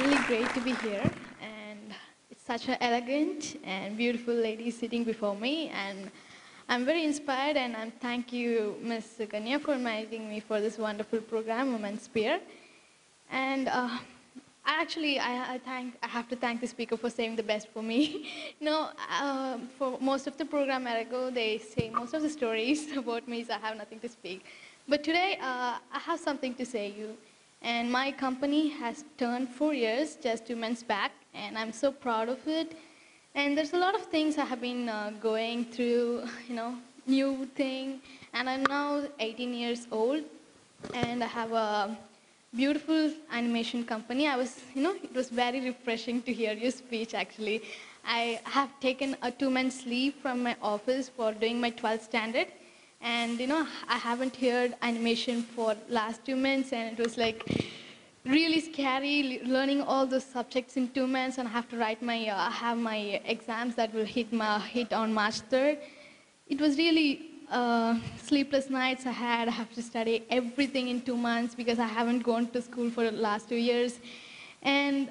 really great to be here, and it's such an elegant and beautiful lady sitting before me, and I'm very inspired, and I'm thank you, Ms. Kanya, for inviting me for this wonderful program, Womenspire. And uh, actually, I, I, thank, I have to thank the speaker for saying the best for me. no, uh, for most of the program I go, they say most of the stories about me, so I have nothing to speak. But today, uh, I have something to say you. And my company has turned four years just two months back, and I'm so proud of it. And there's a lot of things I have been uh, going through, you know, new thing. And I'm now 18 years old, and I have a beautiful animation company. I was, you know, it was very refreshing to hear your speech actually. I have taken a two months leave from my office for doing my 12th standard and you know, I haven't heard animation for last two months, and it was like really scary learning all those subjects in two months, and I have to write my, uh, I have my exams that will hit my hit on March 3rd. It was really uh, sleepless nights I had. I have to study everything in two months because I haven't gone to school for the last two years. And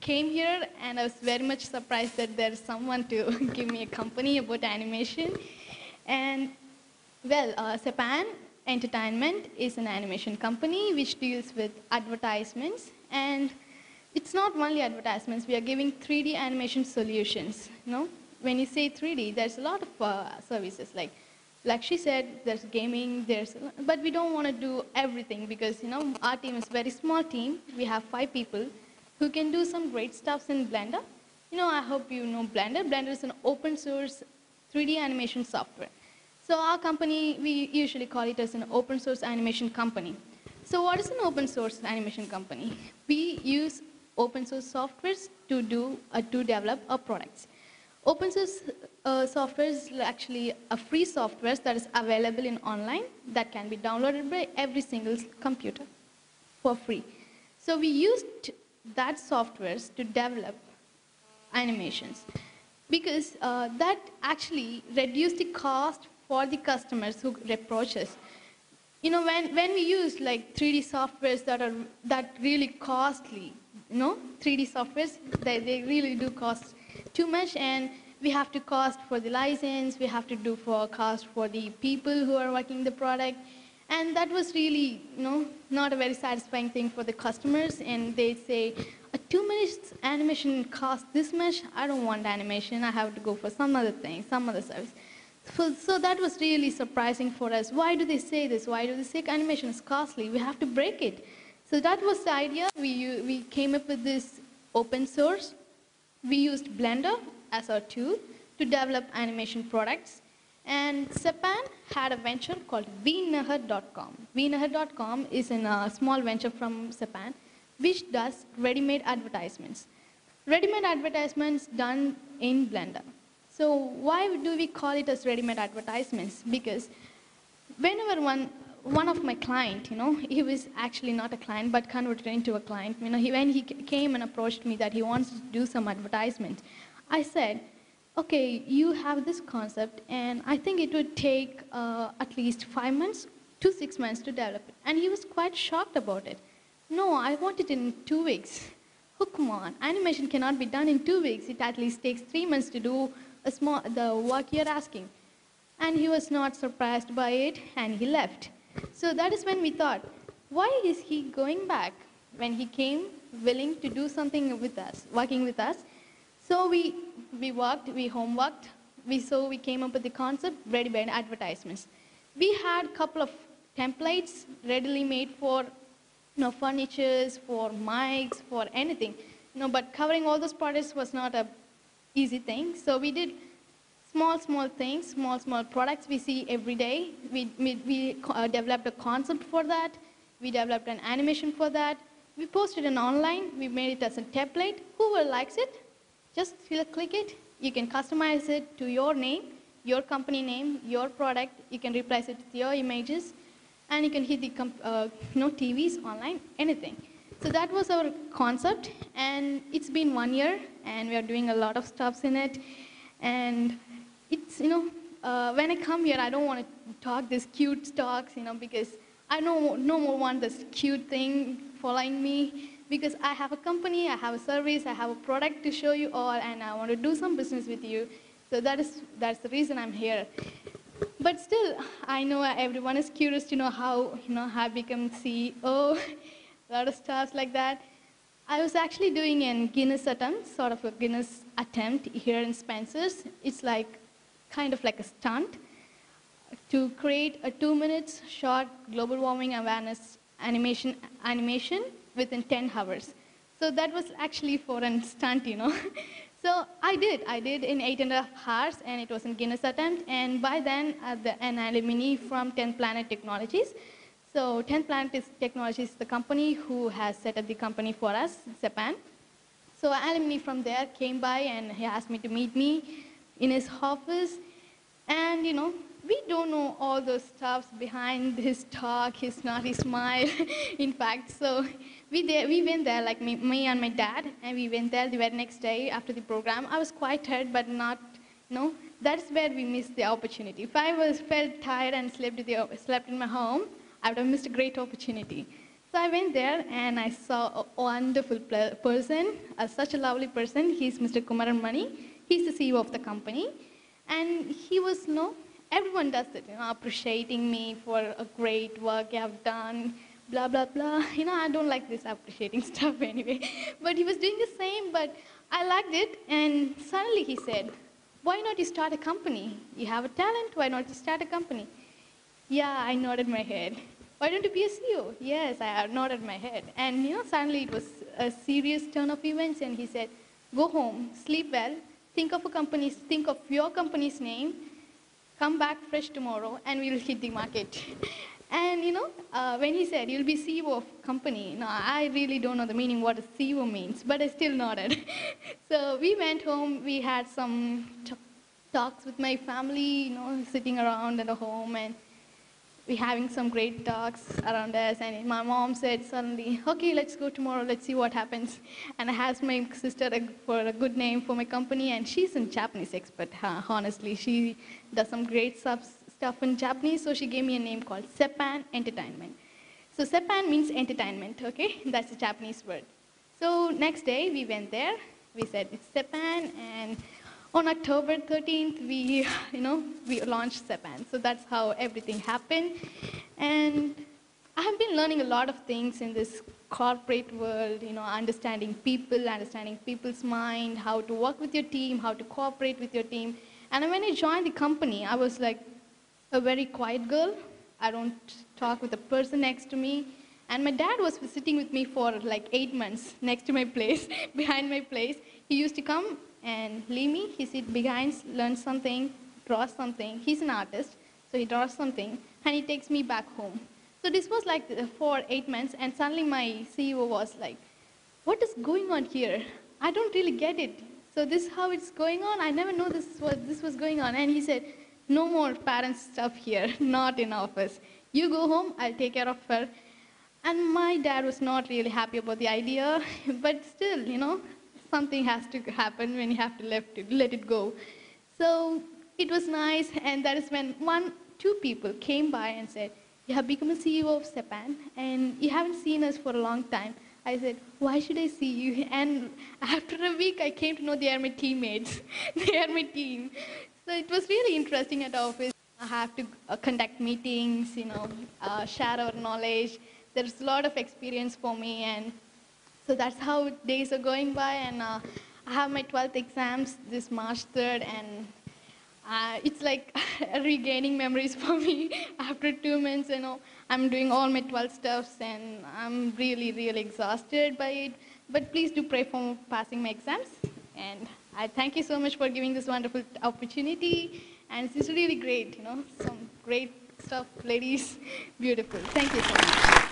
came here and I was very much surprised that there's someone to give me a company about animation. And well, uh, Seppan Entertainment is an animation company which deals with advertisements and it's not only advertisements, we are giving 3D animation solutions. You know? When you say 3D, there's a lot of uh, services like like she said, there's gaming, there's, but we don't want to do everything because, you know, our team is a very small team. We have five people who can do some great stuffs in Blender. You know, I hope you know Blender. Blender is an open source 3D animation software. So our company, we usually call it as an open source animation company. So what is an open source animation company? We use open source softwares to do uh, to develop our products. Open source uh, software is actually a free software that is available in online that can be downloaded by every single computer for free. So we used that softwares to develop animations because uh, that actually reduced the cost for the customers who approach us. You know, when, when we use like 3D softwares that are that really costly, you know, 3D softwares, they, they really do cost too much and we have to cost for the license, we have to do for cost for the people who are working the product. And that was really, you know, not a very satisfying thing for the customers. And they say, uh, a two minutes animation costs this much, I don't want animation, I have to go for some other thing, some other service. So, so that was really surprising for us. Why do they say this? Why do they say animation is costly? We have to break it. So that was the idea. We, we came up with this open source. We used Blender as our tool to develop animation products. And Seppan had a venture called vnaher.com. vnaher.com is a uh, small venture from Seppan, which does ready-made advertisements. Ready-made advertisements done in Blender. So why do we call it as ready-made advertisements? Because whenever one, one of my client, you know, he was actually not a client, but converted into a client. You know, he, when he came and approached me that he wants to do some advertisement, I said, okay, you have this concept, and I think it would take uh, at least five months to six months to develop it. And he was quite shocked about it. No, I want it in two weeks. Oh, come on, animation cannot be done in two weeks. It at least takes three months to do small, the work you're asking. And he was not surprised by it and he left. So that is when we thought, why is he going back when he came willing to do something with us, working with us? So we, we worked, we homeworked, we, so we came up with the concept, ready-made advertisements. We had a couple of templates readily made for you know, furnitures, for mics, for anything. You know, but covering all those products was not a easy thing. So we did small, small things, small, small products we see every day. We, we, we uh, developed a concept for that. We developed an animation for that. We posted it online. We made it as a template. Whoever likes it, just click it. You can customize it to your name, your company name, your product. You can replace it with your images. And you can hit the uh, you know, TVs online, anything. So that was our concept, and it's been one year, and we are doing a lot of stuffs in it. And it's, you know, uh, when I come here, I don't want to talk this cute talks, you know, because I no, no more want this cute thing following me. because I have a company, I have a service, I have a product to show you all, and I want to do some business with you. So that is, that's the reason I'm here. But still, I know everyone is curious to know how, you know, how I become CEO, a lot of stuff like that. I was actually doing a Guinness attempt, sort of a Guinness attempt here in Spencer's. It's like, kind of like a stunt to create a two minutes short global warming awareness animation, animation within 10 hours. So that was actually for an stunt, you know. so I did, I did in eight and a half hours, and it was in Guinness attempt. And by then, uh, the, an alumni from Tenth Planet Technologies. So Tenth Planet Technologies is the company who has set up the company for us, Seppan. So alumni from there came by and he asked me to meet me in his office. And, you know, we don't know all those stuffs behind his talk, his snotty smile, in fact. So we, there, we went there, like me, me and my dad, and we went there the very next day after the program. I was quite tired, but not, you know, that's where we missed the opportunity. If I was felt tired and slept, the, slept in my home, I would have missed a great opportunity. So I went there and I saw a wonderful person, such a lovely person. He's Mr. Kumaran Mani. He's the CEO of the company. And he was, you know, everyone does it, you know, appreciating me for a great work I've done, blah, blah, blah. You know, I don't like this appreciating stuff anyway. But he was doing the same, but I liked it. And suddenly he said, why not you start a company? You have a talent, why not you start a company? Yeah, I nodded my head. Why don't you be a CEO? Yes, I nodded my head. And you know, suddenly it was a serious turn of events and he said, go home, sleep well, think of a company, think of your company's name, come back fresh tomorrow and we'll hit the market. and you know, uh, when he said, you'll be CEO of company, no, I really don't know the meaning what a CEO means, but I still nodded. so we went home, we had some talks with my family, you know, sitting around at the home and we having some great talks around us. And my mom said suddenly, okay, let's go tomorrow, let's see what happens. And I asked my sister for a good name for my company, and she's a Japanese expert, huh, honestly. She does some great stuff, stuff in Japanese, so she gave me a name called Seppan Entertainment. So Seppan means entertainment, okay? That's a Japanese word. So next day, we went there. We said, it's Seppan, and on October 13th, we, you know, we launched Seppan. So that's how everything happened. And I have been learning a lot of things in this corporate world, you know, understanding people, understanding people's mind, how to work with your team, how to cooperate with your team. And when I joined the company, I was like a very quiet girl. I don't talk with the person next to me. And my dad was sitting with me for like eight months next to my place, behind my place. He used to come and Limi, he sits behind, learns something, draws something. He's an artist, so he draws something, and he takes me back home. So this was like uh, for eight months, and suddenly my CEO was like, what is going on here? I don't really get it. So this is how it's going on? I never know this was, this was going on. And he said, no more parents stuff here, not in office. You go home, I'll take care of her. And my dad was not really happy about the idea, but still, you know, something has to happen when you have to let it, let it go. So it was nice, and that is when one, two people came by and said, you have become a CEO of Seppan, and you haven't seen us for a long time. I said, why should I see you? And after a week, I came to know they are my teammates. they are my team. So it was really interesting at office. I have to uh, conduct meetings, you know, uh, share our knowledge. There's a lot of experience for me, and so that's how days are going by, and uh, I have my 12th exams this March 3rd, and uh, it's like regaining memories for me after two months. You know, I'm doing all my 12 stuffs, and I'm really, really exhausted by it. But please do pray for passing my exams, and I thank you so much for giving this wonderful opportunity. And it's really great, you know, some great stuff, ladies, beautiful. Thank you so much.